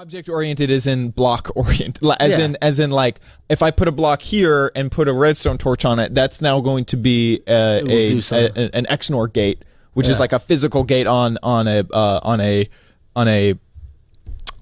Object oriented is in block oriented, as Yeah. in as in like if I put a block here and put a redstone torch on it, that's now going to be uh, a, a, a- an XNOR gate, which is like a physical gate on on a uh, on a on a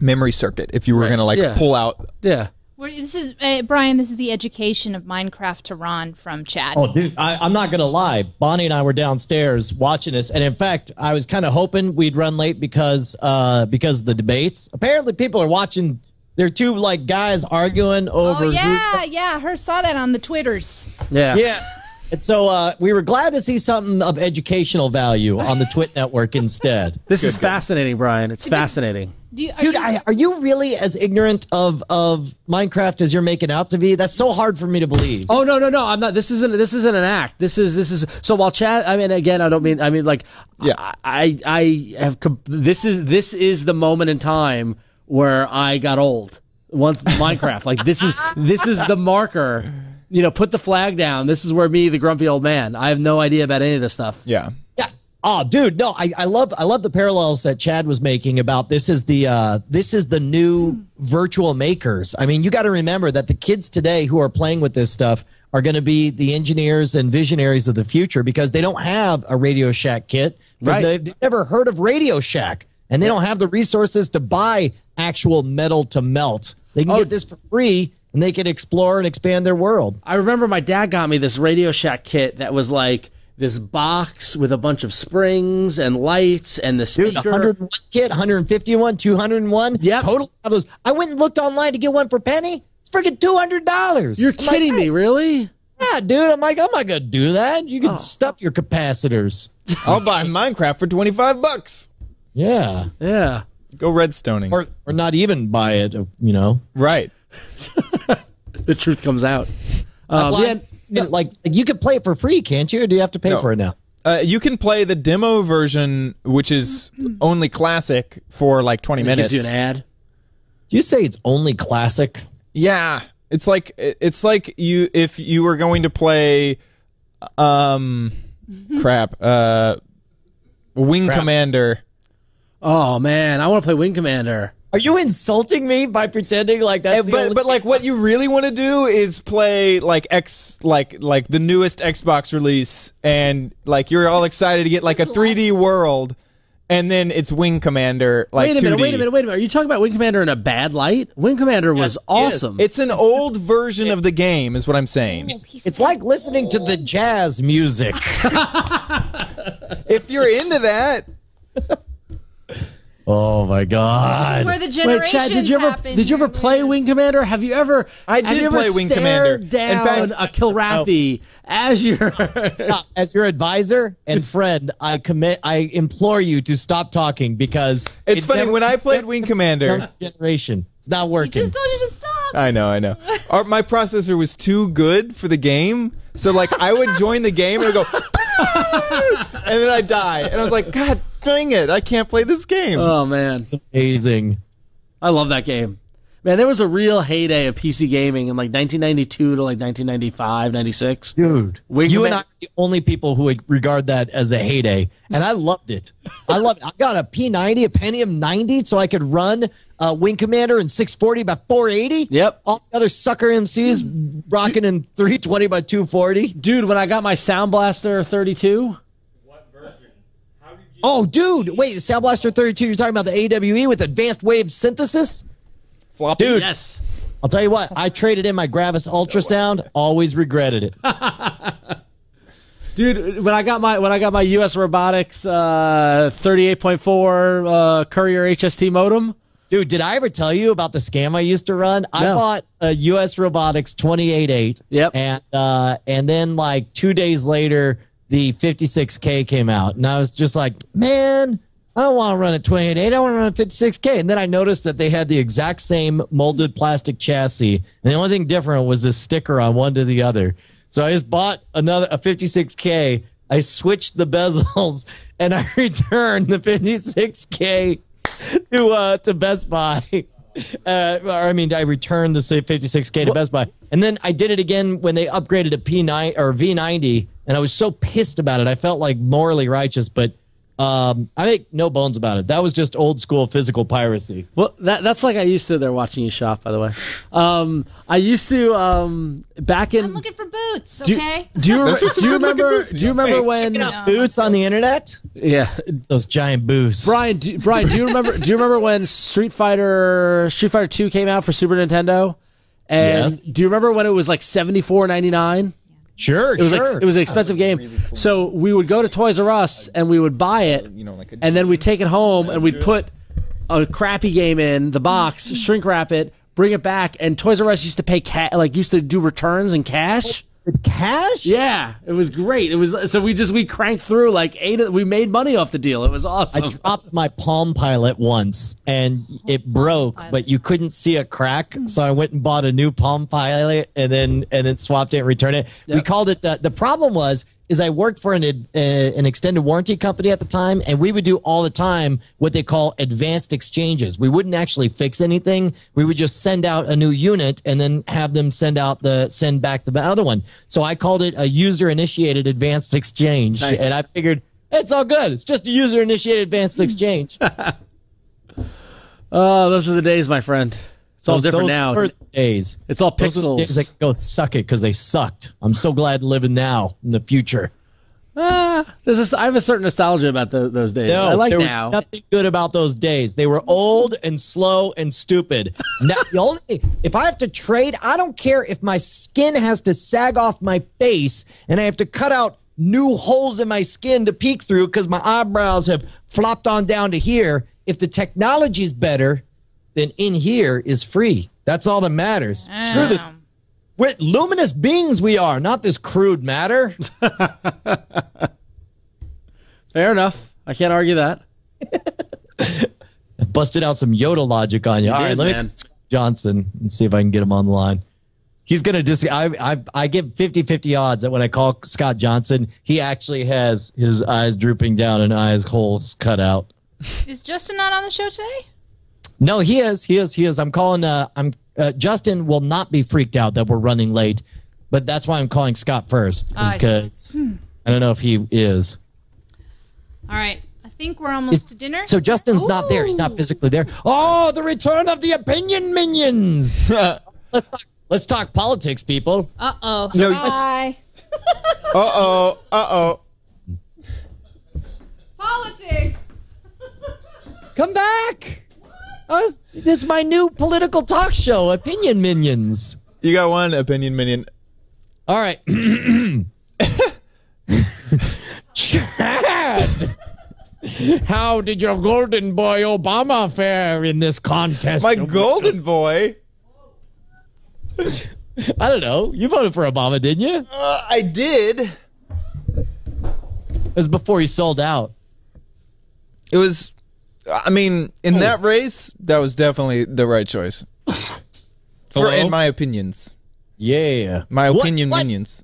memory circuit. If you were gonna like Yeah. pull out, Yeah. We're, this is uh, Brian. This is the education of Minecraft to Ron from Chad. Oh, dude, I, I'm not gonna lie. Bonnie and I were downstairs watching this, and in fact, I was kind of hoping we'd run late because uh because of the debates. Apparently, people are watching. There are two like guys arguing over. Oh who's- yeah, yeah. Her saw that on the twitters. Yeah. yeah. And so uh, we were glad to see something of educational value on the Twit network instead. This is fascinating, Brian. It's fascinating. Do you, are Dude, you, I, are you really as ignorant of of Minecraft as you're making out to be? That's so hard for me to believe. Oh no no no! I'm not. This isn't. This isn't an act. This is. This is. So while Chad, I mean, again, I don't mean. I mean, like, Yeah. I I have. This is this is the moment in time where I got old. Once Minecraft, like this is this is the marker. You know, put the flag down. This is where me, the grumpy old man. I have no idea about any of this stuff. yeah, Yeah. Oh, dude, no, I, I love I love the parallels that Chad was making about this is the uh this is the new virtual makers. I mean, you got to remember that the kids today who are playing with this stuff are going to be the engineers and visionaries of the future because they don't have a Radio Shack kit Right. they've never heard of Radio Shack and they don't have the resources to buy actual metal to melt. They can Oh. get this for free and they can explore and expand their world. I remember my dad got me this Radio Shack kit that was like this box with a bunch of springs and lights and the Dude, 101 kit, 151, 201. Yep. Total of those. I went and looked online to get one for Penny. It's freaking $200. You're I'm like, kidding me, really? Yeah, dude. I'm like, I'm not going to do that. You can Oh. stuff your capacitors. I'll buy Minecraft for twenty five bucks. Yeah. Yeah. Go redstoning. Or, or not even buy it, you know. right. The truth comes out. Um, Well, yeah, I'm- like, you could play it for free, can't you? Or do you have to pay No. for it now? Uh, you can play the demo version, which is only classic for like twenty it minutes. gives you an ad. Do you say it's only classic? Yeah, it's like it's like you if you were going to play, um, crap, uh, Wing Crap. Commander. Oh man, I want to play Wing Commander. Are you insulting me by pretending like that's Eh, the but only- but like what you really want to do is play like X like like the newest Xbox release, and like you're all excited to get like a 3D world, and then it's Wing Commander like wait a minute, 2D. wait a minute, wait a minute. Are you talking about Wing Commander in a bad light? Wing Commander was awesome. It's an old version of the game, is what I'm saying. it's like listening to the jazz music. If you're into that, oh my god. where the Wait, Chad, did you ever happen did you ever play Wing Commander? Have you ever? I have did you ever play Wing stared Commander. In Down fact- a Kilrathi as your. Stop. As your advisor and friend, I commit. I implore you to stop talking because it's it funny never- when I played Wing Commander. generation. It's not working. He just told you to stop. I know, I know. Our, my processor was too good for the game, so like I would join the game and I'd go, ah! and then I die, and I was like, God dang it, I can't play this game. oh man, it's Amazing. I love that game. Man, there was a real heyday of PC gaming in like 1992 to like 1995, 96. Dude, Wing you and I are the only people who would regard that as a heyday, and I loved it. I loved. It. I got a P90, a Pentium 90, so I could run uh, Wing Commander in 640 by 480. Yep. All the other sucker MCs rocking in 320 by 240. Dude, when I got my Sound Blaster 32, Oh, dude, wait, Sound Blaster 32. You're talking about the AWE with advanced wave synthesis? Floppy. Dude, yes. I'll tell you what, I traded in my Gravis Ultrasound, always regretted it. Dude, when I got my when I got my US Robotics uh 38.4 uh Courier HST modem, Dude, did I ever tell you about the scam I used to run? I bought a US Robotics 288. Yep. And uh and then like 2 days later the 56K came out and I was just like, "Man, I don't want to run a 288. I want to run a 56K." And then I noticed that they had the exact same molded plastic chassis. And the only thing different was this sticker on one to the other. So I just bought another a 56K. I switched the bezels and I returned the 56K to uh to Best Buy. Uh, or I mean, I returned the say 56k to Best Buy, and then I did it again when they upgraded to P9 or V90, and I was so pissed about it. I felt like morally righteous, but Um, I make no bones about it. That was just old school physical piracy. Well, that that's like I used to. They're watching you shop, by the way. Um, I used to um, back in. I'm looking for boots. Okay. do you, Those do you remember? Do you remember when? Checking out boots on the internet? Yeah, Those giant boots. Brian. Do, Brian, do you remember? do you remember when Street Fighter Street Fighter Two came out for Super Nintendo? And Yes. do you remember when it was like seventy four ninety nine? Sure, It was sure. like it was an expensive game. So we would go to Toys R Us and we would buy it, You know, like a and then we'd take it home and we'd put a crappy game in the box, shrink wrap it, bring it back, and Toys R Us used to pay ca- like used to do returns in cash. Cash. Yeah, it was great. It was so we just we cranked through like eight. We made money off the deal. It was awesome. I dropped my Palm Pilot once and it broke, Pilot. but you couldn't see a crack. So I went and bought a new Palm Pilot and then and then swapped it and returned it. We called it uh, the problem was is I worked for an uh, an extended warranty company at the time and we would do all the time what they call advanced exchanges. We wouldn't actually fix anything. We would just send out a new unit and then have them send out the send back the other one. So I called it a user initiated advanced exchange Nice. and I figured it's all good. It's just a user initiated advanced exchange. Oh, those are the days, my friend. It's all different now. the days. It's all Those the days pixels. that go suck it because they sucked. I'm so glad living now in the future. Ah, there's this, I have a certain nostalgia about the, those days. I like there now. was nothing good about those days. They were old and slow and stupid. now, the only if I have to trade, I don't care if my skin has to sag off my face and I have to cut out new holes in my skin to peek through because my eyebrows have flopped on down to here. If the technology's better, then in here is free. That's all that matters. Screw this. We're luminous beings we are, not this crude matter. Fair enough. I can't argue that. busted out some Yoda logic on you. All right, did, let me. Johnson and see if I can get him on the line. He's gonna dis. I I I give 50-50 odds that when I call Scott Johnson, he actually has his eyes drooping down and eyes holes cut out. is Justin not on the show today? No, he is. He is. He is. I'm calling. Uh, I'm. Uh, Justin will not be freaked out that we're running late, but that's why I'm calling Scott first, I see. because I don't know if he is. All right. I think we're almost Is- to dinner. So Justin's not there. He's not physically there. Oh, the return of the opinion minions. let's talk, let's talk politics, people. Uh oh. No, Bye. Uh oh. Uh oh. Politics. Come back. Was, it's my new political talk show, Opinion Minions. You got one opinion minion. All right. Chad, how did your golden boy Obama fare in this contest? My golden boy. I don't know. You voted for Obama, didn't you? Uh, I did. It was before he sold out. It was. I mean, in that race, that was definitely the right choice. For, in my opinions, Yeah. my What- opinion what? minions.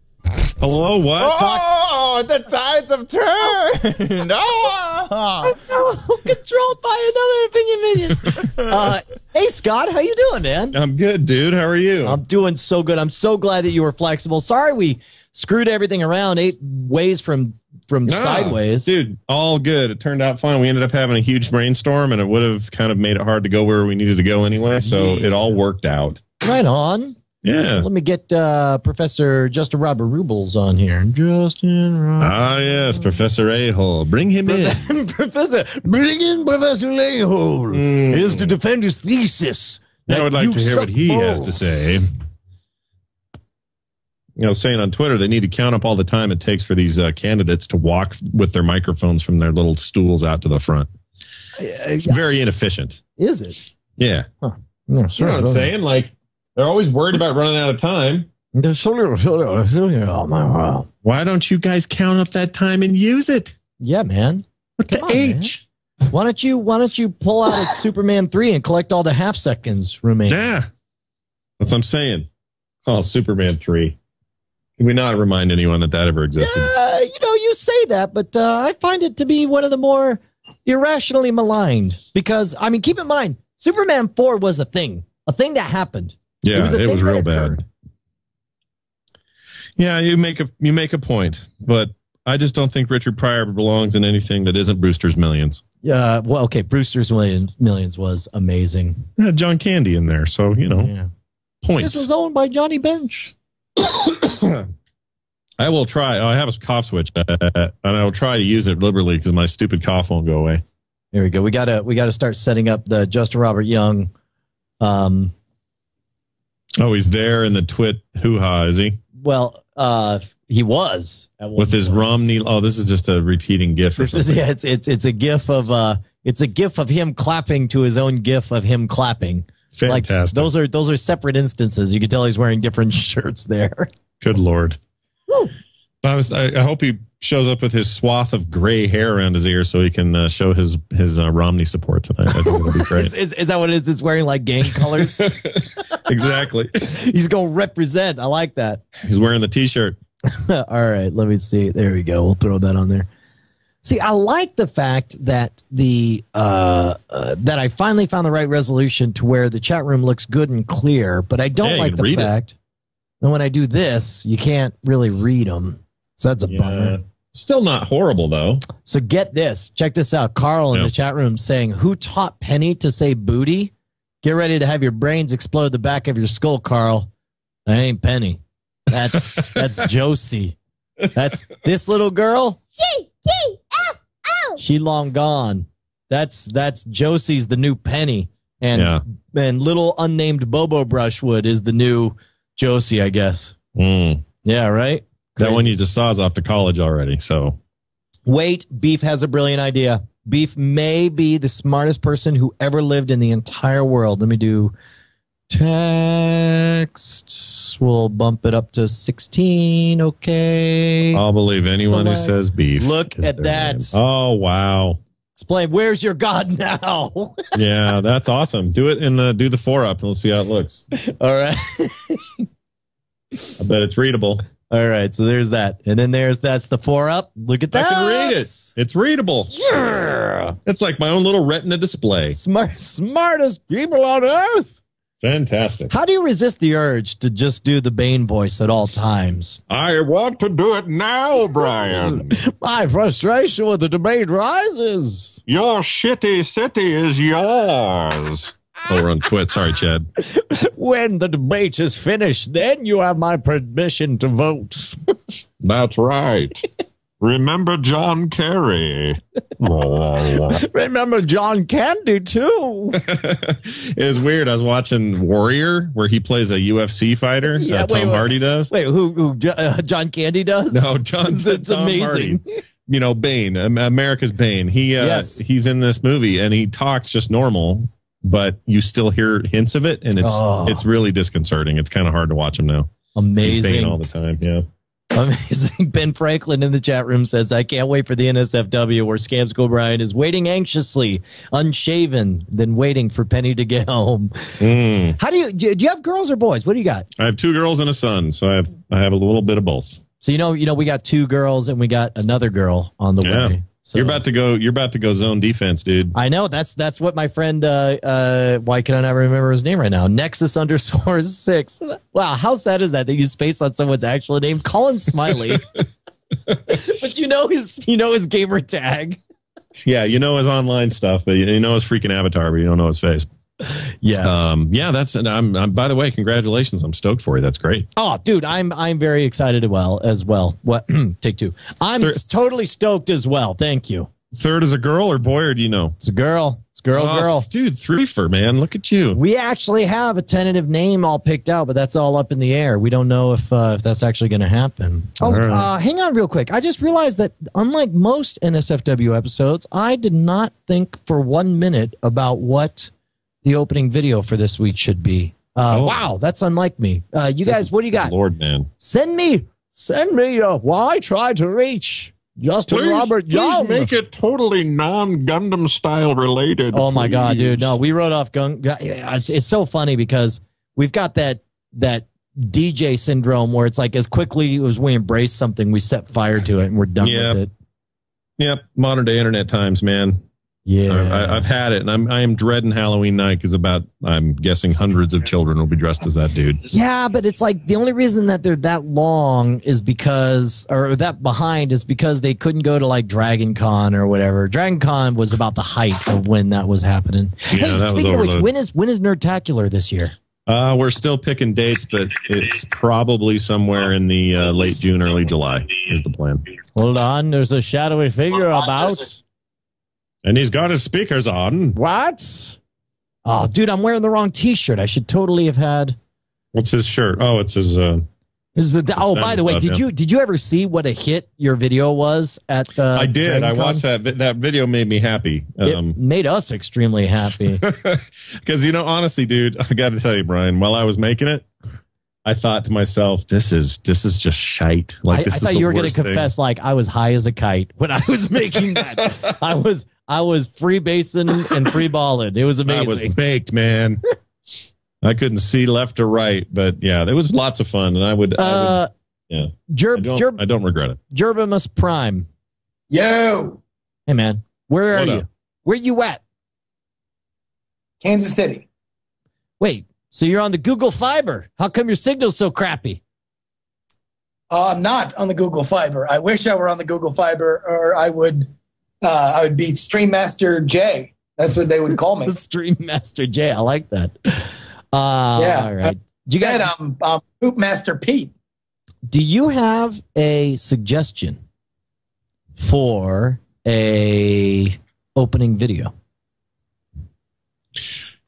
Hello, what? Oh, the tides have turned. Oh. Controlled by another opinion minion. uh, hey, Scott, how you doing, man? I'm good, dude. How are you? I'm doing so good. I'm so glad that you were flexible. Sorry we screwed everything around eight ways from from No, sideways. dude. All good. It turned out fine. We ended up having a huge brainstorm, and it would have kind of made it hard to go where we needed to go anyway. So it all worked out. Right on. Yeah. Let me get uh, Professor Justin Robert Rubles on here. Justin Robert. Ah, yes, Professor A Hole. Bring him in. Professor, bring in Professor Layhole. Mm. He is to defend his thesis. I would like to hear what he has to say. You know, saying on Twitter they need to count up all the time it takes for these uh, candidates to walk with their microphones from their little stools out to the front. It's very inefficient. Is it? Yeah. Yeah, You know what I'm saying? Like, they're always worried about running out of time. Yeah, Why don't you guys count up that time and use it? Yeah, man. What Come the on, man. H? Why don't you Why don't you pull out a Superman three and collect all the half seconds remaining? Yeah. That's what I'm saying. Oh, Superman 3. Can we not remind anyone that that ever existed? Uh, you know, you say that, but uh, I find it to be one of the more irrationally maligned because I mean, keep in mind, Superman four was a thing, a thing that happened. Yeah, was it was real bad. Yeah, you make a you make a point, but I just don't think Richard Pryor belongs in anything that isn't Brewster's Millions. Uh, well, okay. Brewster's Millions, Millions was amazing. It had John Candy in there, so you know Yeah. points. This was owned by Johnny Bench. I will try. Oh, I have a cough switch, uh, and I will try to use it liberally because my stupid cough won't go away. There we go. We gotta we gotta start setting up the Justin Robert Young. Um, Oh, he's there in the twit hoo ha, is he? well, uh, he was at one With his point. Romney. Oh, this is just a repeating gif. This is yeah. It's it's it's a gif of uh, it's a gif of him clapping to his own gif of him clapping. Like Fantastic. those are those are separate instances. You can tell he's wearing different shirts there. Good lord. But I was. I, I hope he shows up with his swath of gray hair around his ears so he can uh, show his his uh, Romney support tonight. I think it'll be Is, great. is, is that what it is? It's wearing like gang colors. exactly. he's gonna represent. I like that. He's wearing the T-shirt. All right, let me see. There we go. We'll throw that on there. See, I like the fact that the uh, uh, that I finally found the right resolution to where the chat room looks good and clear, but I don't Yeah, like the read it. fact that when I do this, you can't really read them. So that's a bummer. Still not horrible though. So get this. Check this out. Carl in Yeah. the chat room saying, "Who taught Penny to say booty?" Get ready to have your brains explode the back of your skull, Carl. That ain't Penny. That's that's Josie. That's this little girl. G T F O. She long gone. That's that's Josie's the new Penny, and Yeah. and little unnamed Bobo Brushwood is the new Josie, I guess. Mm. Yeah, right. That one you just saw is off to college already. So Wait, Beef has a brilliant idea. Beef may be the smartest person who ever lived in the entire world. Let me do text. We'll bump it up to 16. Okay. I'll believe anyone who says beef. Look at that. name. Oh wow. Explain. Where's your God now? Yeah, that's awesome. Do it in the do the four up and let's see how it looks. All right. I bet it's readable. All right. So there's that. And then there's that's the four up. Look at that. I can read it. It's readable. Yeah. It's like my own little retina display. Smart, smartest people on earth. Fantastic. How do you resist the urge to just do the Bane voice at all times? I want to do it now, Brian. My frustration with the debate rises. Your shitty city is yours. Oh, we're on Twit. Sorry, Chad. When the debate is finished, then you have my permission to vote. That's right. Remember John Kerry. Remember John Candy, too. it was weird. I was watching Warrior, where he plays a UFC fighter. Yeah, uh, Tom wait, wait. Hardy does. Wait, who, who uh, John Candy does? No, John. It's Tom amazing. Hardy. You know, Bane, America's Bane. He uh, Yes. he's in this movie and he talks just normal, but you still hear hints of it, and it's Oh. it's really disconcerting. It's kind of hard to watch him now. He's Bane all the time. Yeah. Amazing. Ben Franklin in the chat room says, I can't wait for the NSFW where Scam School Brian is waiting anxiously, unshaven, then waiting for Penny to get home. Mm. How do you, do you have girls or boys? What do you got? I have two girls and a son, so I have I have a little bit of both. So you know, you know, we got two girls and we got another girl on the Yeah. way. So You're about to go. You're about to go zone defense, dude. I know that's that's what my friend. Uh, uh, why can I not remember his name right now? Nexus underscore six. Wow, how sad is that? They use space on someone's actual name, Colin Smiley. but you know his, you know his gamer tag. Yeah, you know his online stuff, but you you know his freaking avatar, but you don't know his face. Yeah. Um, yeah, that's. And I'm, I'm. By the way, congratulations. I'm stoked for you. That's great. Oh, dude, I'm I'm very excited as well as well. What? Take two. I'm Thir- totally stoked as well. Thank you. Third is a girl or boy, or do you know? It's a girl. It's girl. Oh, girl. dude, three for man. Look at you. We actually have a tentative name all picked out, but that's all up in the air. We don't know if uh, if that's actually going to happen. Oh, All right. uh, hang on real quick. I just realized that unlike most NSFW episodes, I did not think for one minute about what the opening video for this week should be. Uh, Oh. Wow, that's unlike me. Uh, you guys, what do you got? Lord, man. Send me, send me. Uh, well, I tried to reach Justin Robert Young. Please make it totally non-Gangnam style related. Oh my god, dude! No, we wrote off Gun. It's, it's so funny because we've got that that DJ syndrome where it's like as quickly as we embrace something, we set fire to it and we're done Yep. with it. Yep, modern day internet times, man. Yeah. I, I've had it, and I'm I am dreading Halloween night because about I'm guessing hundreds of children will be dressed as that dude. Yeah, but it's like the only reason that they're that long is because, or that behind is because they couldn't go to like Dragon Con or whatever. Dragon Con was about the height of when that was happening. Yeah, hey, that was speaking of which, when is when is Nerdtacular this year? Uh, we're still picking dates, but it's probably somewhere in the uh, late June, early July is the plan. Hold on, there's a shadowy figure about. And he's got his speakers on. What? Oh, dude, I'm wearing the wrong T-shirt. I should totally have had. What's his shirt? Oh, it's his. Uh, This is a, oh, by the way, did yeah. you did you ever see what a hit your video was at? Uh, I did. I Con? watched that. That video made me happy. It Um, made us extremely happy. Because you know, honestly, dude, I got to tell you, Brian. While I was making it, I thought to myself, "This is this is just shite." Like I, I this is thought you were going to thing. confess like I was high as a kite when I was making that. I was I was free basing and free balling. It was amazing. I was baked, man. I couldn't see left or right, but yeah, it was lots of fun, and I would, I, would Uh, yeah, I Jerb, don't, Jerb, I don't regret it. Jerbimus Prime. Yo, Hey man, where are What you? up? Where you at? Kansas City. Wait, so you're on the Google Fiber? How come your signal's so crappy? Uh, I'm not on the Google Fiber. I wish I were on the Google Fiber, or I would, uh, I would be Stream Master J. That's what they would call me. Stream Master J. I like that. Uh, Yeah. All right. Do you got? guys? I'm, I'm Poop Master Pete. Do you have a suggestion for a opening video?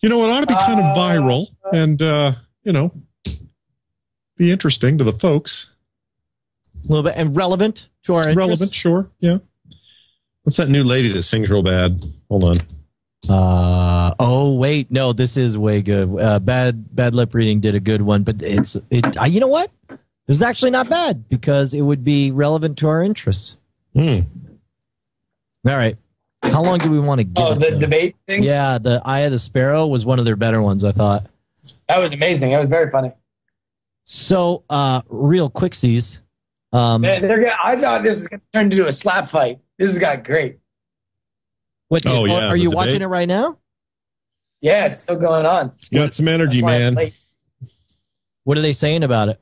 You know, it ought to be kind of Uh, viral and uh, you know, be interesting to the folks. A little bit and relevant to our interests? Relevant, sure, yeah. What's that new lady that sings real bad? Hold on. Uh oh, wait, no, this is way good. Uh, bad bad lip reading did a good one, but it's it. Uh, you know what? This is actually not bad because it would be relevant to our interests. Hmm. All right, how long do we want to give? Oh, the though? debate thing. Yeah, the Eye of the Sparrow was one of their better ones, I thought. That was amazing. That was very funny. So, uh, real quicksies. Um, Man, they're gonna, I thought this was going to turn into a slap fight. This has got great. what? Oh, are- yeah, are the you debate. watching it right now? Yeah, it's still going on. It's got some energy, That's man. What are they saying about it?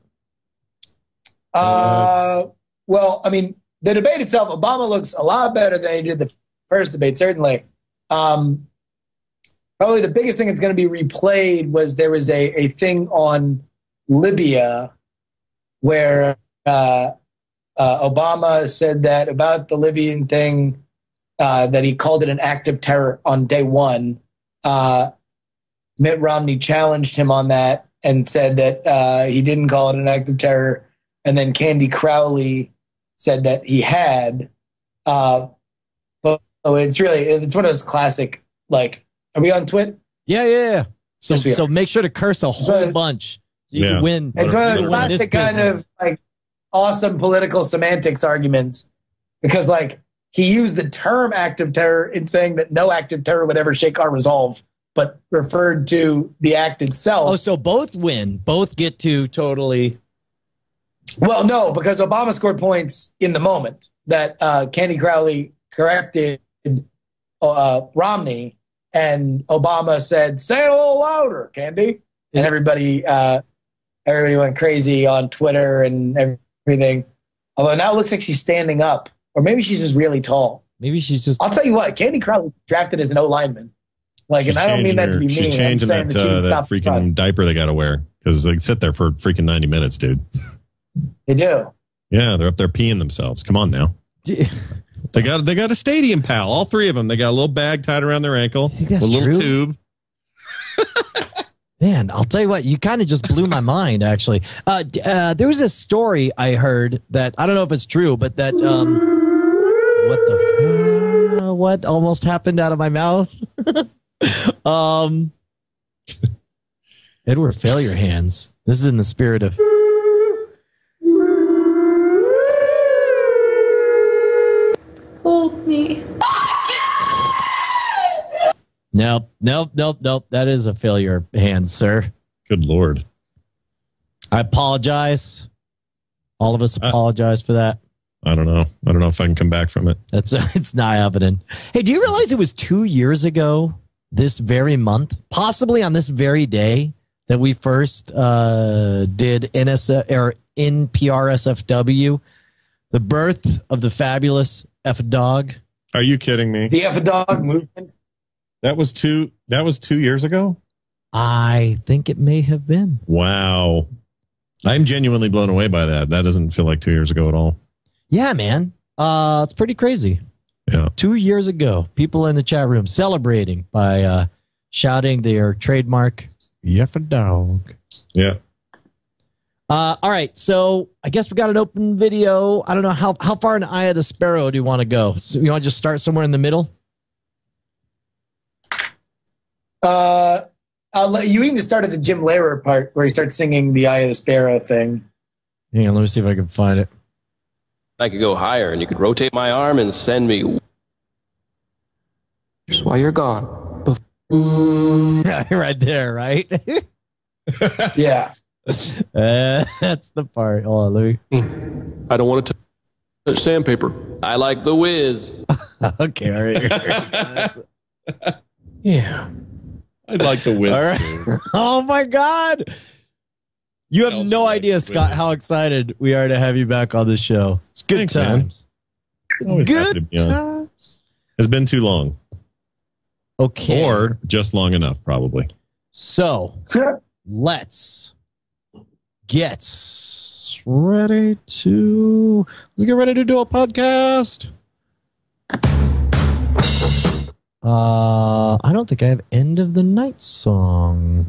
Uh, well, I mean, the debate itself, Obama looks a lot better than he did the first debate, certainly. Um, probably the biggest thing that's going to be replayed was there was a, a thing on Libya where uh, uh, Obama said that about the Libyan thing, uh, that he called it an act of terror on day one. Uh, Mitt Romney challenged him on that and said that uh, he didn't call it an act of terror and then Candy Crowley said that he had. Uh, but oh, it's really it's one of those classic. Like, are we on Twit? Yeah, yeah, yeah. So, Yes, so make sure to curse a whole So- bunch. So you Yeah. can win. It's you one of those win this classic kind business. of like awesome political semantics arguments because like he used the term act of terror in saying that no act of terror would ever shake our resolve, but referred to the act itself. Oh, so both win. Both get to totally. Well, no, because Obama scored points in the moment that uh, Candy Crowley corrected uh, Romney, and Obama said, "Say it a little louder, Candy," and everybody, uh, everybody went crazy on Twitter and everything. Although now it looks like she's standing up, or maybe she's just really tall. Maybe she's just. I'll tell you what, Candy Crowley drafted as an O lineman. Like, She's and I don't mean changing that to her- be mean. She's changing that, that, uh, that freaking run. diaper they got to wear because they sit there for freaking 90 minutes, dude. They do. Yeah, they're up there peeing themselves. Come on now. They got they got a stadium pal. All three of them. They got a little bag tied around their ankle. a little true? tube. Man, I'll tell you what, you kind of just blew my mind, actually. Uh, uh, there was a story I heard that I don't know if it's true, but that um, what the uh, what almost happened out of my mouth? um, Edward, fail your hands. This is in the spirit of. Hold me. Nope, nope, nope, nope. That is a failure hand, sir. Good lord. I apologize. All of us apologize for that. I don't know. I don't know if I can come back from it. That's it's not happening. Hey, do you realize it was two years ago this very month, possibly on this very day, that we first uh, did NS or NPRSFW, the birth of the fabulous F dog. Are you kidding me? The F dog movement. That was two. That was two years ago. I think it may have been. Wow. I'm genuinely blown away by that. That doesn't feel like two years ago at all. Yeah, man. Uh, it's pretty crazy. Yeah. Two years ago, people in the chat room celebrating by uh, shouting their trademark F dog. Yeah. Uh, all right, so I guess we got an open video. I don't know how how far in Eye of the Sparrow do you want to go? So you want to just start somewhere in the middle? Uh, I'll let you even start at the Jim Lehrer part where he starts singing the Eye of the Sparrow thing. Hang on, let me see if I can find it. I could go higher and you could rotate my arm and send me just while you're gone. right there, right? Yeah. Uh, that's the part. Hold on, let me. I don't want to touch sandpaper. I like the whiz. Okay, all right. Yeah. I'd like the. All right. oh my God. You have no like idea, Scott, how excited we are to have you back on the show. It's good Thanks, times. It's Always happy to good be times. It's been too long, Okay. or just long enough, probably. So let's get ready to let's get ready to do a podcast. Uh, I don't think I have end of the night song.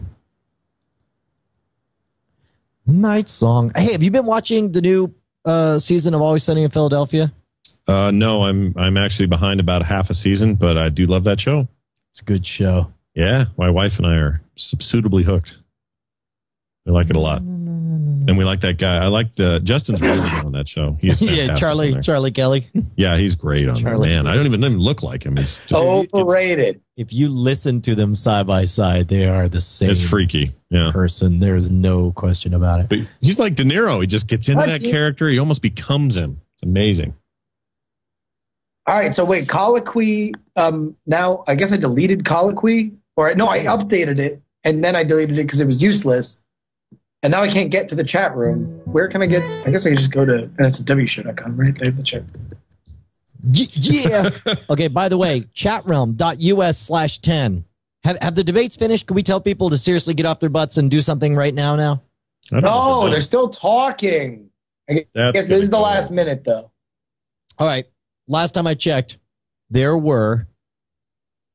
Night song. Hey, have you been watching the new uh, season of Always Sunny in Philadelphia? Uh, no, I'm I'm actually behind about half a season, but I do love that show. It's a good show. Yeah, my wife and I are suitably hooked. We like it a lot, and we like that guy. I like the Justin's really good on that show. He's yeah, Charlie. Charlie Kelly. Yeah, he's great on Charlie. there. Man, I don't even, even look like him. He's just, Overrated. If you listen to them side by side, they are the same it's freaky. Yeah, person. There's no question about it. but he's like De Niro. He just gets into What? that character. He almost becomes him. It's amazing. All right, so wait, colloquy. Um, now I guess I deleted colloquy, or no, I updated it and then I deleted it because it was useless. And now I can't get to the chat room. Where can I get? I guess I can just go to nsfwshow.com, right? They have the chat. Y- yeah. okay. By the way, chatroom.us slash ten. Have have the debates finished? Can we tell people to seriously get off their butts and do something right now? Now. I know No, what to they're still talking. I guess That's this gonna is the last well. minute, though. All right. Last time I checked, there were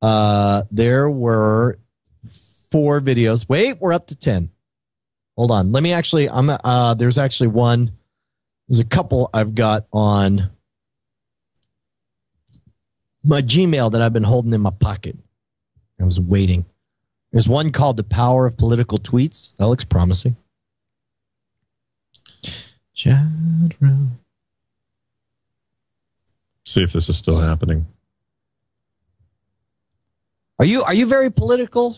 uh there were four videos. Wait, we're up to ten. Hold on. Let me actually. I'm uh. There's actually one. There's a couple I've got on my Gmail that I've been holding in my pocket. I was waiting. There's one called "The Power of Political Tweets." That looks promising. Chat room. See if this is still happening. Are you are you very political?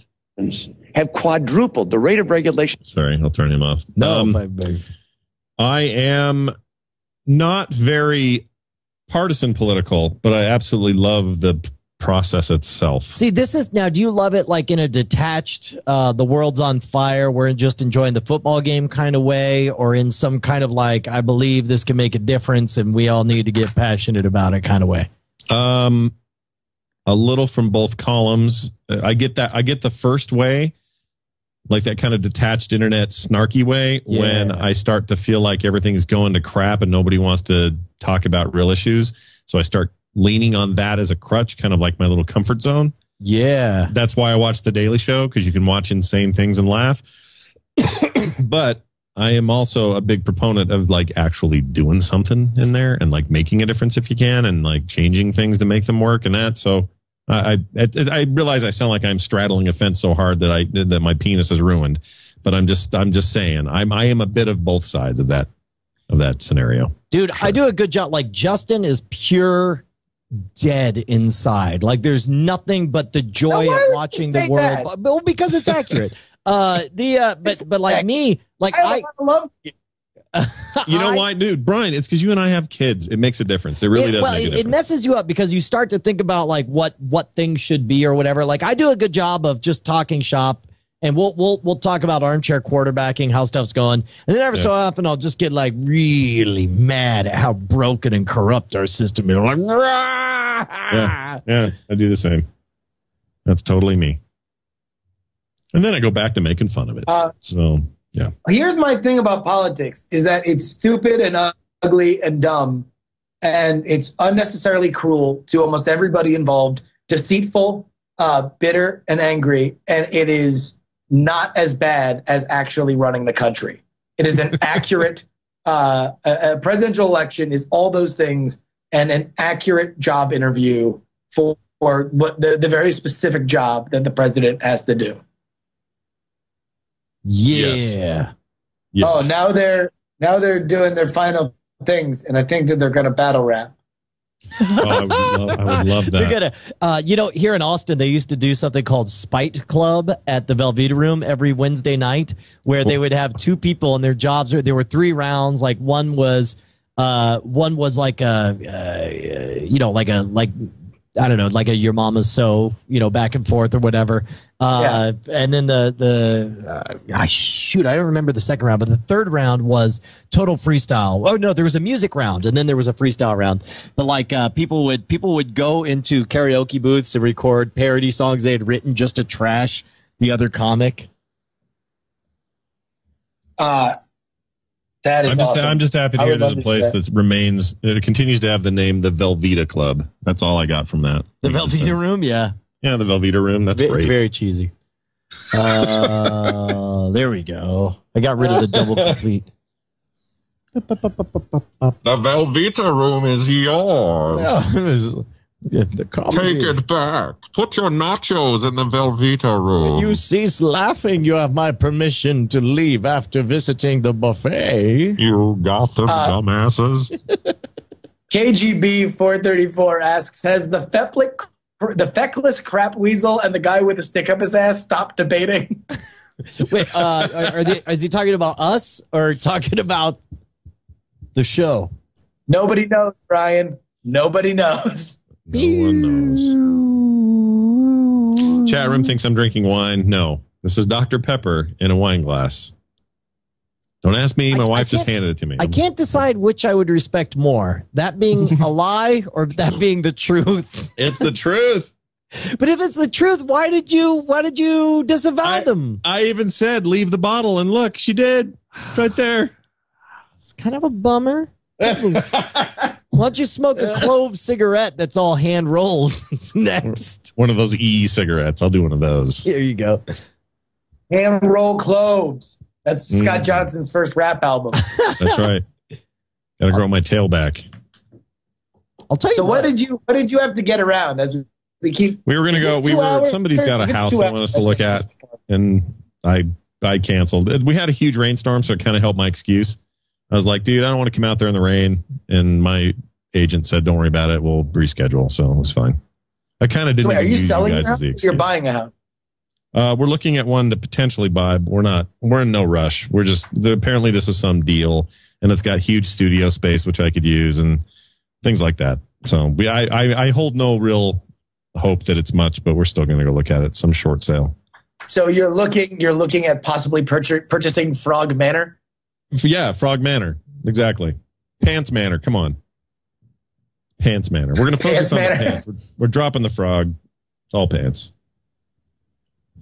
Have quadrupled the rate of regulation. Sorry, I'll turn him off. No, Um, but- but- I am not very partisan political, but I absolutely love the process itself. See, this is now. Do you love it like in a detached, uh, the world's on fire, we're just enjoying the football game kind of way, or in some kind of like, I believe this can make a difference and we all need to get passionate about it kind of way? Um, a little from both columns. Uh, I get that. I get the first way, like that kind of detached internet snarky way, Yeah. when I start to feel like everything's going to crap and nobody wants to talk about real issues. So I start leaning on that as a crutch, kind of like my little comfort zone. Yeah. That's why I watch The Daily Show because you can watch insane things and laugh. but I am also a big proponent of like actually doing something in there and like making a difference if you can and like changing things to make them work and that. So I I, I realize I sound like I'm straddling a fence so hard that I that my penis is ruined. But I'm just I'm just saying I'm I am a bit of both sides of that of that scenario. Dude, I do a good job. Like Justin is pure dead inside. Like there's nothing but the joy Now, why of watching the world. that? But, well, because it's accurate. uh the uh but but like me, like I, I I love you. You know I- why, dude? Brian, it's because you and I have kids. It makes a difference. It really it, does well, make a it, difference. it messes you up because you start to think about like what what things should be or whatever. Like I do a good job of just talking shop, and we'll we'll we'll talk about armchair quarterbacking, how stuff's going, and then every so often I'll just get like really mad at how broken and corrupt our system is. Like, "Rah!" yeah, yeah, I do the same. That's totally me. And then I go back to making fun of it. Uh, so yeah, Here's my thing about politics is that it's stupid and ugly and dumb, and it's unnecessarily cruel to almost everybody involved, deceitful, uh, bitter, and angry, and it is not as bad as actually running the country. It is an accurate uh, a, a presidential election is all those things and an accurate job interview for, for what the, the very specific job that the president has to do. Yeah. Yes. Oh, now they're now they're doing their final things, and I think that they're going to battle rap. Oh, I, would love, I would love They're that. gonna, uh, you know, here in Austin, they used to do something called Spite Club at the Velveeta Room every Wednesday night, where they would have two people and their jobs. were- There were three rounds. Like one was, uh, one was like a, uh, you know, like a like, I don't know, like a your mama's so, you know, back and forth or whatever. Uh, and then the the uh, ah, shoot, I don't remember the second round, but the third round was total freestyle. Oh no, there was a music round, and then there was a freestyle round. But like uh, people would people would go into karaoke booths to record parody songs they had written just to trash the other comic. Uh, that is I'm just, awesome. I'm just happy to I hear there's a place that. that remains, it continues to have the name the Velveeta Club. That's all I got from that. The Like you. Velveeta Room, yeah, Yeah, the Velveeta Room. That's it's, ve- it's very cheesy. Uh, there we go. I got rid of the double complete. The Velveeta room is yours. Take it back. Put your nachos in the Velveeta room. When You cease laughing. You have my permission to leave after visiting the buffet. You Gotham Uh, dumbasses. KGB 434 asks, has the feckless, the feckless crap weasel and the guy with the stick up his ass stopped debating? Wait, uh, are, are they, is he talking about us or talking about the show? Nobody knows, Brian. Nobody knows. No one knows. Chat room thinks I'm drinking wine. No, this is Dr. Pepper in a wine glass. Don't ask me. My I- I wife just handed it to me. I can't decide which I would respect more that being a lie or that being the truth. It's the truth. But if it's the truth, why did you why did you disavow I- them? I even said leave the bottle, and look, she did right there. It's kind of a bummer. Why don't you smoke a clove cigarette that's all hand rolled next? One of those e cigarettes. I'll do one of those. There you go. Hand roll cloves. That's Scott Mm. Johnson's first rap album. That's right. Got to grow my tail back. I'll tell you so what. what did you what did you have to get around as we, we keep We were gonna go. We were. hours? Somebody's got a house two they want us to look at, and I I canceled. We had a huge rainstorm, so it kind of helped my excuse. I was like, dude, I don't want to come out there in the rain, and my agent said, don't worry about it. We'll reschedule, so it was fine. I kind of didn't. Wait, are you selling you house? as the or excuse. You're buying a house. Uh, we're looking at one to potentially buy, but we're not. We're in no rush. We're just apparently this is some deal, and it's got huge studio space which I could use and things like that. So we, I, I, I hold no real hope that it's much, but we're still going to go look at it. Some short sale. So you're looking you're looking at possibly purchasing Frog Manor. Yeah, Frog Manor, exactly. Pants Manor, come on. Pants Manor. We're going to focus Pants on the pants. We're, we're dropping the frog. It's all pants.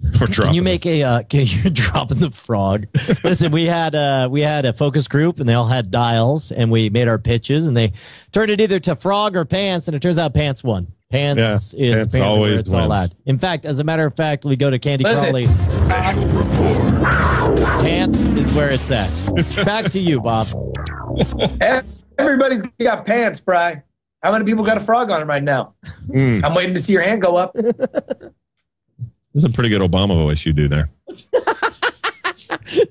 We're dropping. Can you it. make a? Uh, can you dropping the frog? Listen, we had uh, we had a focus group, and they all had dials, and we made our pitches, and they turned it either to frog or pants, and it turns out pants won. Pants Yeah, is pants apparently always it's all wins. at. In fact, as a matter of fact, we go to Candy Listen. Crowley. Pants is where it's at. Back to you, Bob. Everybody's got pants, Bry. How many people got a frog on them right now? Mm, I'm waiting to see your hand go up. That's a pretty good Obama voice you do there. Is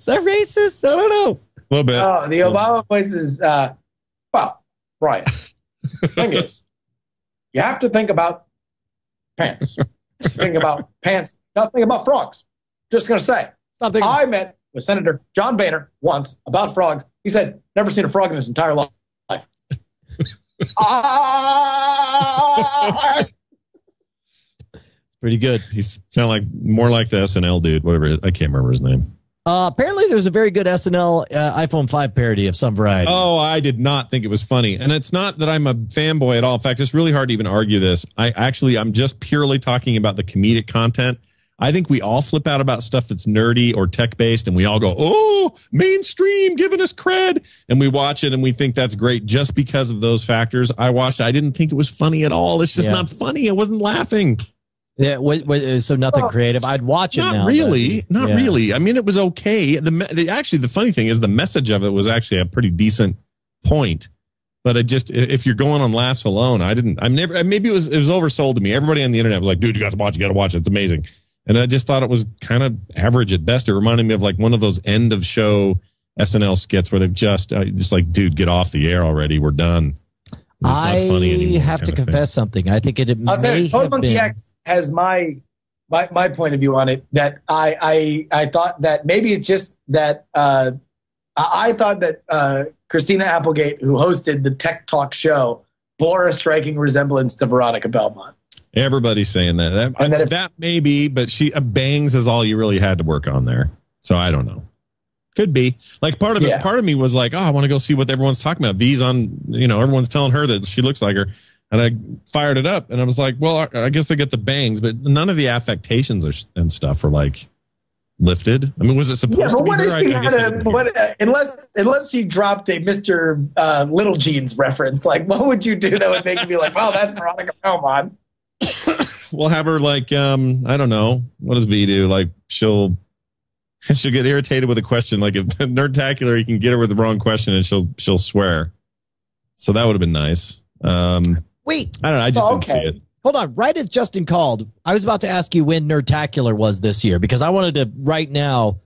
that racist? I don't know. A little bit. Oh, the Obama voice is uh well, Brian. thing is, you have to think about pants. think about pants, not think about frogs. Just gonna say. Stop thinking. I met with Senator John Boehner once about frogs. He said, "Never seen a frog in his entire life." Ah! Pretty good. He's sound like more like the SNL dude, whatever. I can't remember his name. Uh, apparently, there's a very good SNL uh, iPhone 5 parody of some variety. Oh, I did not think it was funny. And it's not that I'm a fanboy at all. In fact, it's really hard to even argue this. I actually, I'm just purely talking about the comedic content. I think we all flip out about stuff that's nerdy or tech based and we all go, Oh, mainstream giving us cred. And we watch it and we think that's great just because of those factors. I watched, it. I didn't think it was funny at all. It's just Yeah. not funny. I wasn't laughing. Yeah, wait, wait, so nothing creative. I'd watch it Not now. really. but- Not yeah. really. I mean, it was okay. The, the actually the funny thing is the message of it was actually a pretty decent point. But I just if you're going on laughs alone, I didn't. I'm never. Maybe it was it was oversold to me. Everybody on the internet was like, "Dude, you got to watch. You got to watch. it. It's amazing." And I just thought it was kind of average at best. It reminded me of like one of those end of show SNL skits where they've just uh, just like, "Dude, get off the air already. We're done." It's not I funny anymore. have to kind thing. confess something. I think it, it I'll may you, Total have Monkey been. X has my, my my point of view on it. That I I I thought that maybe it's just that uh, I, I thought that uh, Christina Applegate, who hosted the Tech Talk show, bore a striking resemblance to Veronica Belmont. Everybody's saying that. That, And that if- that may be, but she uh, bangs is all you really had to work on there. So I don't know. Could be like part of Yeah. it. Part of me was like, oh, I want to go see what everyone's talking about. V's on, you know, everyone's telling her that she looks like her, and I fired it up, and I was like, well, I, I guess they get the bangs, but none of the affectations are, and stuff are like lifted. I mean, was it supposed Yeah, to be what her? I- I guess I gonna? didn't hear. What, uh, unless unless she dropped a Mister uh, Little Jeans reference, like what would you do that would make you be like, "Wow, that's Veronica Belmont"? we'll have her like um I don't know what does V do like she'll she'll get irritated with a question like if nerdtacular you can get her with the wrong question and she'll she'll swear so that would have been nice um Wait, I don't know I just Oh, didn't see it hold on. Right as Justin called, I was about to ask you when Nerdtacular was this year because I wanted to right now,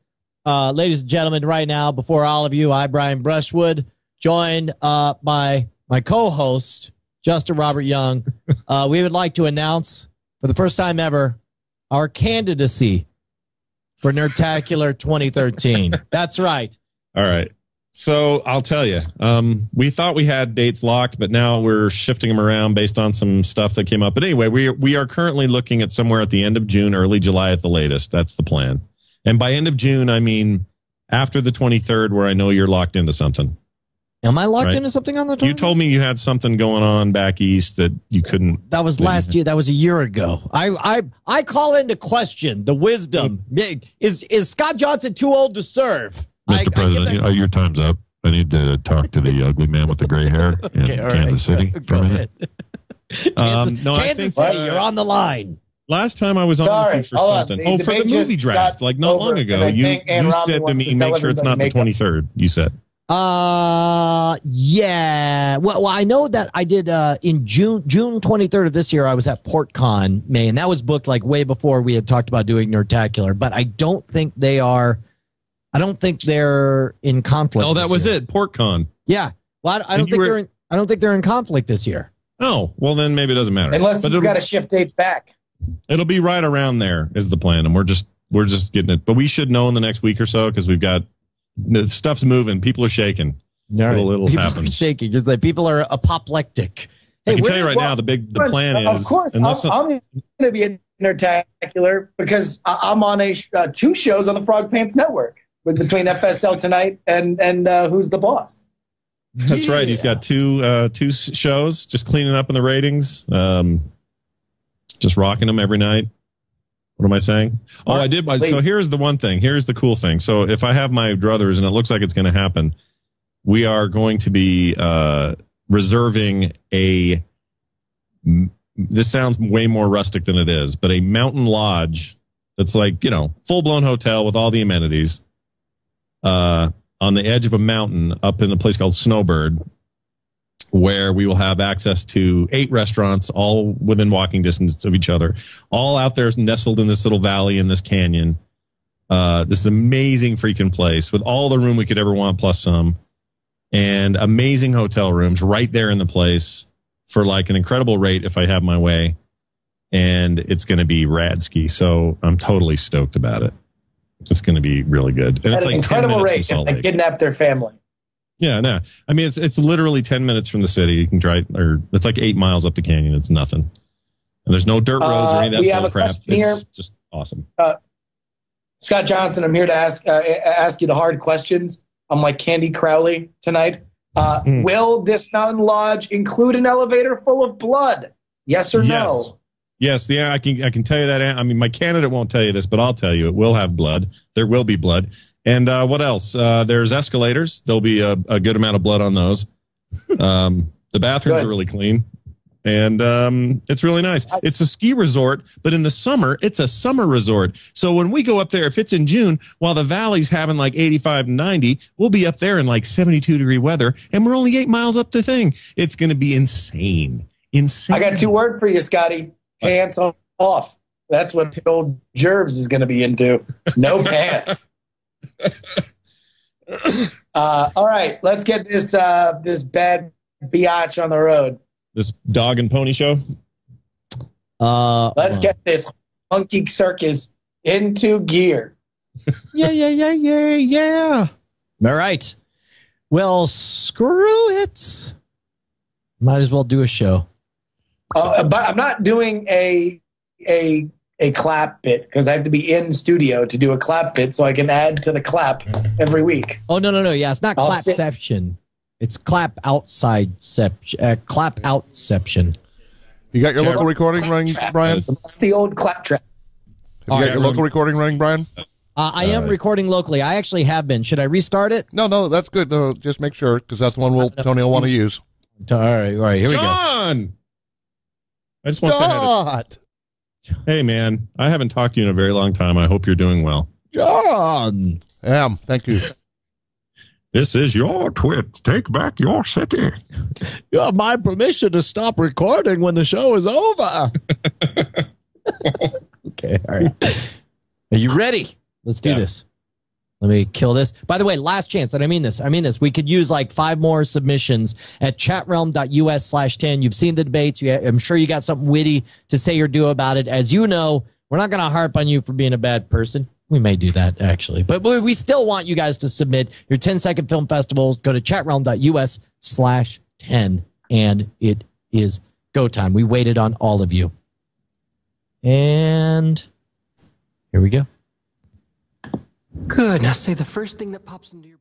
uh, ladies and gentlemen, right now before all of you, I Brian Brushwood joined uh, by my co-host Justin Robert Young. uh, we would like to announce for the first time ever our candidacy for Nerdtacular 2013. That's right. all right. So I'll tell you um we thought we had dates locked but now we're shifting them around based on some stuff that came up. But anyway we we are currently looking at somewhere at the end of June early July at the latest. That's the plan. And by end of June I mean after the 23rd where I know you're locked into something Am I locked Right. into something on the? You told me you had something going on back east that you couldn't. That was last year. That was a year ago. I I I call into question the wisdom. Is is Scott Johnson too old to serve? I- I Mr. give President, that- uh, your time's up. I need to talk to the ugly man with the gray hair in Okay, all right. Kansas City Go for a minute. ahead. Um, no, I Kansas think City, uh, you're on the line. last time I was on Sorry, for hold on. something. The oh, for the movie draft, like not long ago. You you said to me, make sure it's not the twenty third. You said. Uh, yeah. Well, well, I know that I did uh in June June 23rd of this year. I was at PortCon, May, and that was booked like way before we had talked about doing Nerdtacular. But I don't think they are. I don't think they're in conflict. Oh, that was year. it. PortCon. Yeah. Well, I, I don't think were- they're in. I don't think they're in conflict this year. Oh, well then maybe it doesn't matter. Unless but he's it'll, got to shift dates back. it'll be right around there is the plan, and we're just we're just getting it. But we should know in the next week or so because we've got the stuff's moving. People are shaking. All right. It'll- it'll people happen. are shaking. It's like people are apoplectic. I can tell you is- right now the big the plan of is course, unless I'm, I'm going to be a Nerdtacular because I- I'm on a uh, two shows on the Frog Pants Network with between FSL tonight and and uh, Who's the Boss. That's right. He's got two uh, two shows, just cleaning up in the ratings, um, just rocking them every night. What am I saying? Oh, I did. My, so here's the one thing. Here's the cool thing. So if I have my druthers, and it looks like it's going to happen, we are going to be uh, reserving a. This sounds way more rustic than it is, but a mountain lodge that's like you know full blown hotel with all the amenities. Uh, on the edge of a mountain up in a place called Snowbird, where we will have access to eight restaurants, all within walking distance of each other, all out there nestled in this little valley in this canyon. Uh, this amazing freaking place with all the room we could ever want plus some, and amazing hotel rooms right there in the place for like an incredible rate if I have my way. And it's going to be rad ski. So I'm totally stoked about it. It's going to be really good. And At it's an like incredible rate if they kidnap their family. Yeah, no. I mean, it's it's literally ten minutes from the city. You can drive, or it's like eight miles up the canyon. It's nothing, and there's no dirt roads or Uh, any of we that have bull a crap. question here. It's just awesome. Scott Johnson, I'm here to ask uh, ask you the hard questions. I'm like Candy Crowley tonight. Uh, Hmm. Will this mountain lodge include an elevator full of blood? Yes or Yes. no? Yes, yeah, I can I can tell you that. I mean, my candidate won't tell you this, but I'll tell you, it will have blood. There will be blood. And uh, what else? Uh, there's escalators. There'll be a, a good amount of blood on those. Um, the bathrooms are really clean, and um, it's really nice. It's a ski resort, but in the summer, it's a summer resort. So when we go up there, if it's in June, while the valley's having like 85 and 90, we'll be up there in like 72 degree weather, and we're only eight miles up the thing. It's going to be insane. Insane. I got two words for you, Scotty. Pants off. That's what old Gerbs is going to be into. No pants. Uh, all right, let's get this uh, this bad biatch on the road. This dog and pony show. Uh, Let's get this funky circus into gear. yeah, yeah, yeah, yeah, yeah. All right. Well, screw it. Might as well do a show. Uh, but I'm not doing a a a clap bit because I have to be in studio to do a clap bit, so I can add to the clap every week. Oh no, no, no. Yeah, it's not I'll sit- clapception. It's clap outside uh, clap outception. You got your local recording running, Trap. Brian? Have That's the old clap trap. you got your local recording running, Brian? Uh, I am recording locally. I actually have been. Should I restart it? No, no, that's good. No, just make sure because that's the one we'll, Tony will want to use. All right, all right. Here we go. John! I just want to say hi God. to- Hey, man, I haven't talked to you in a very long time. I hope you're doing well. John. Am, thank you. This is your twit. Take back your city. You have my permission to stop recording when the show is over. okay, all right. Are you ready? Let's do Yeah. this. Let me kill this. By the way, last chance, and I mean this. I mean this. We could use like five more submissions at chatrealm.us slash 10. You've seen the debates. You, I'm sure you got something witty to say or do about it. As you know, we're not going to harp on you for being a bad person. We may do that actually, but we we still want you guys to submit your 10 second film festivals. Go to chatrealm.us slash 10 and it is go time. We waited on all of you. And here we go. Good. Now say the first thing that pops into your.